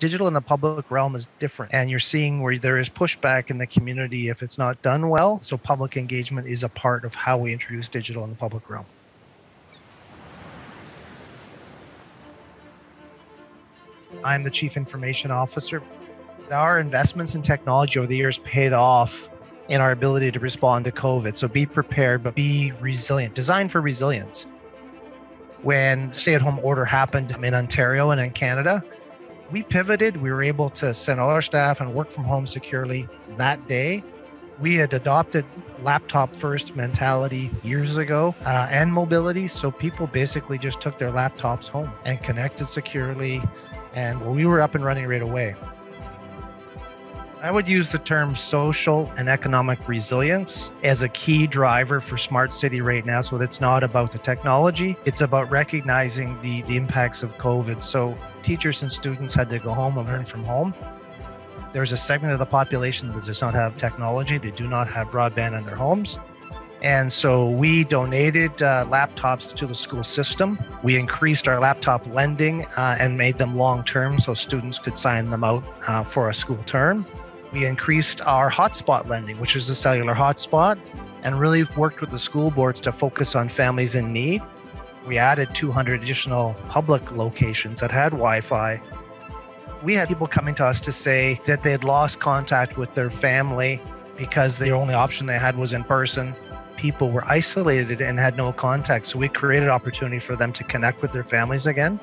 digital in the public realm is different and you're seeing where there is pushback in the community if it's not done well. So public engagement is a part of how we introduce digital in the public realm. I'm the chief information officer. Our investments in technology over the years paid off in our ability to respond to covid. So be prepared but be resilient. Design for resilience. When stay-at-home order happened in ontario and in canada we pivoted. We were able to send all our staff and work from home securely that day. We had adopted laptop first mentality years ago uh, and mobility. So people basically just took their laptops home and connected securely. And we were up and running right away. I would use the term social and economic resilience as a key driver for smart city right now. So it's not about the technology, it's about recognizing the, the impacts of COVID. So teachers and students had to go home and learn from home. There's a segment of the population that does not have technology, they do not have broadband in their homes. And so we donated uh, laptops to the school system. We increased our laptop lending uh, and made them long term so students could sign them out uh, for a school term. We increased our hotspot lending, which is a cellular hotspot, and really worked with the school boards to focus on families in need. We added 200 additional public locations that had Wi Fi. We had people coming to us to say that they had lost contact with their family because the only option they had was in person. People were isolated and had no contact. So we created opportunity for them to connect with their families again.